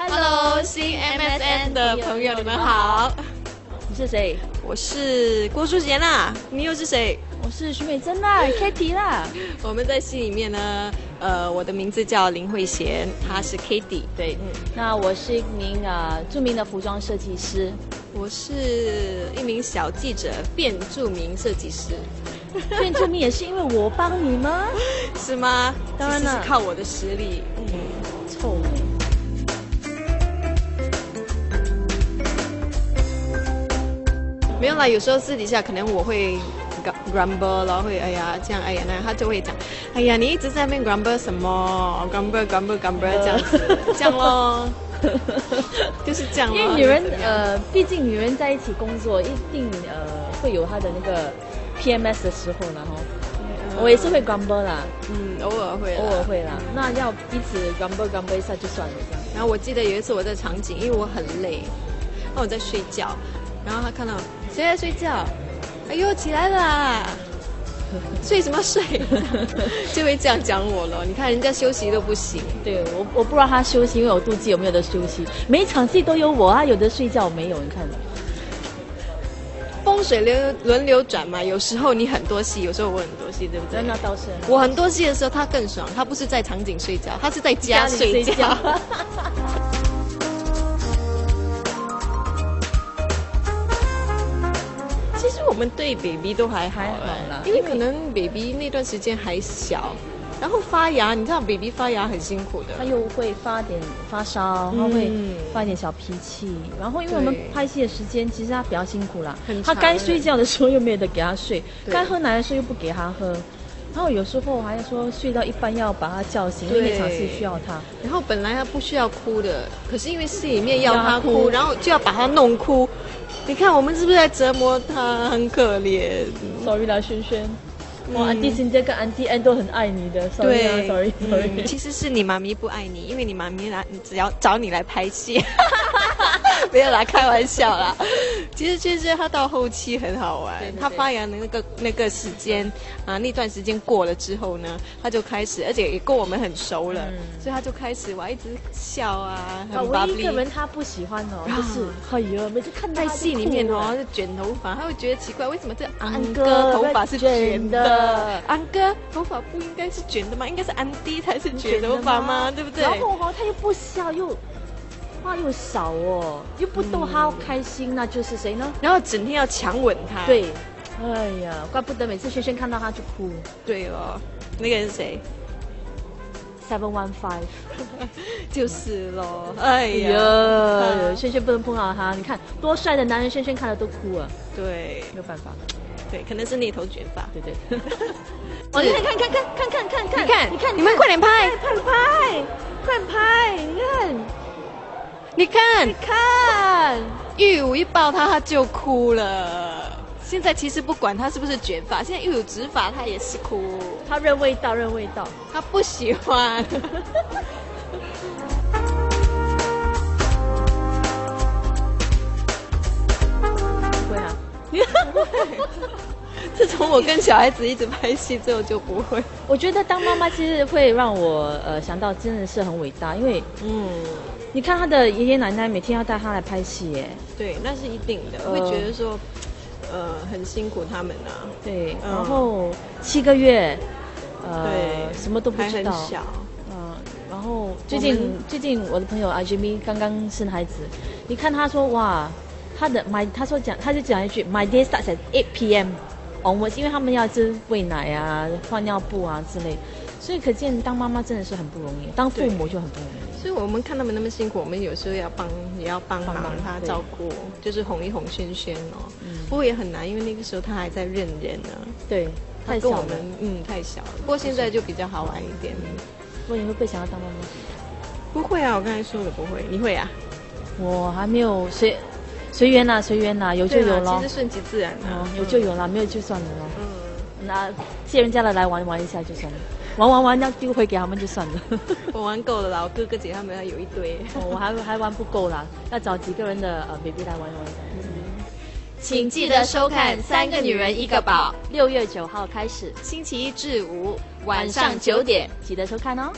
Hello，新 MSN 的朋友，你们好。你是谁？我是郭淑贤啦。你又是谁？我是徐美珍啦，Kitty 啦。我们在戏里面呢，呃，我的名字叫林慧贤，她是 Kitty。对，那我是一名啊著名的服装设计师。我是一名小记者，变著名设计师。变著名也是因为我帮你吗？是吗？当然了，是靠我的实力。嗯，臭美。没有啦，有时候私底下可能我会 grumble，然后会哎呀这样哎呀那样，他就会讲，哎呀你一直在那边 grumble 什么，grumble grumble grumble 这样子，这样咯，就是这样。因为女人呃，毕竟女人在一起工作，一定呃会有她的那个 PMS 的时候然后我也是会 grumble 啦，嗯，偶尔会，偶尔会啦。那要彼此 grumble grumble 一下就算了这样。然后我记得有一次我在场景，因为我很累，那我在睡觉，然后他看到。谁在睡觉？哎呦，起来啦！睡什么睡？就会这样讲我了。你看人家休息都不行。对我，我不知道他休息，因为我妒忌有没有得休息。每一场戏都有我，啊有的睡觉没有。你看，风水轮轮流转嘛。有时候你很多戏，有时候我很多戏，对不对？那倒是。我很多戏的时候，他更爽。他不是在场景睡觉，他是在家睡觉。我们对 baby 都还好了，因为可能 baby 那段时间还小，然后发芽，你知道 baby 发芽很辛苦的，他又会发点发烧，他会发一点小脾气，然后因为我们拍戏的时间其实他比较辛苦啦，他该睡觉的时候又没有得给他睡，该喝奶的时候又不给他喝，然后有时候还说睡到一半要把他叫醒，因为那场戏需要他，然后本来他不需要哭的，可是因为戏里面要他哭，然后就要把他弄哭。你看，我们是不是在折磨他？很可怜。Sorry 啦，轩轩。我安迪现在跟安迪安都很爱你的。Sorry 啊，Sorry，Sorry。其实是你妈咪不爱你，因为你妈咪来，只要找你来拍戏。没有啦，开玩笑啦。其实就是他到后期很好玩，他发扬的那个那个时间啊，那段时间过了之后呢，他就开始，而且也跟我们很熟了，所以他就开始哇一直笑啊，很唯一一个人他不喜欢哦，就是哎呀，每次看在戏里面哦，就卷头发，他会觉得奇怪，为什么这安哥头发是卷的？安哥头发不应该是卷的吗？应该是安迪才是卷头发吗？对不对？然后哦，他又不笑又。话又少哦，又不逗他开心，那就是谁呢？然后整天要强吻他。对，哎呀，怪不得每次轩轩看到他就哭。对哦，那个人是谁？Seven One Five，就是喽。哎呀，轩轩不能碰到他，你看多帅的男人，轩轩看了都哭了。对，没有办法。对，可能是那头卷发。对对。我 你看看看看看看看看，你看，你看，你们快点拍，快拍，快拍，你看。你看，你看，玉武一抱他，他就哭了。现在其实不管他是不是卷发，现在玉武直发，他也是哭。他认味道，认味道，他不喜欢。我跟小孩子一直拍戏最后，就不会。我觉得当妈妈其实会让我呃想到真的是很伟大，因为嗯。你看他的爷爷奶奶每天要带他来拍戏，耶。对，那是一定的，会觉得说，呃，很辛苦他们啊。对，然后七个月，呃，什么都不知道。小。嗯，然后最近最近我的朋友阿 Jimmy 刚刚生孩子，你看他说哇，他的 my 他说讲他就讲一句 my day starts at eight p.m. onwards，因为他们要吃喂奶啊、换尿布啊之类，所以可见当妈妈真的是很不容易，当父母就很不容易。所以我们看他们那么辛苦，我们有时候要帮，也要帮忙他照顾，就是哄一哄轩轩哦。嗯。不过也很难，因为那个时候他还在认人呢。对。他跟我们嗯太小了。不过现在就比较好玩一点。不过你会不会想要当妈妈？不会啊，我刚才说的不会。你会啊？我还没有随随缘呐，随缘呐，有就有了。其实顺其自然啊，有就有了，没有就算了咯。嗯。那借人家的来玩玩一下就算了。玩玩玩，要丢回给他们就算了。我玩够了啦，我哥哥姐他们还有一堆。我还还玩不够啦，要找几个人的呃 baby 来玩玩。请记得收看《三个女人一个宝》，六月九号开始，星期一至五晚上九点，记得收看哦。